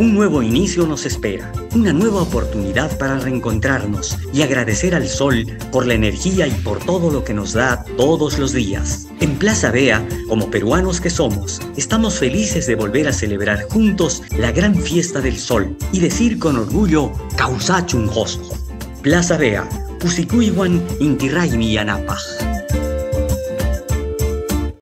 Un nuevo inicio nos espera, una nueva oportunidad para reencontrarnos y agradecer al sol por la energía y por todo lo que nos da todos los días. En Plaza Bea, como peruanos que somos, estamos felices de volver a celebrar juntos la gran fiesta del sol y decir con orgullo Causachun Plaza Bea, Pusikuiwan Inti Anapaj.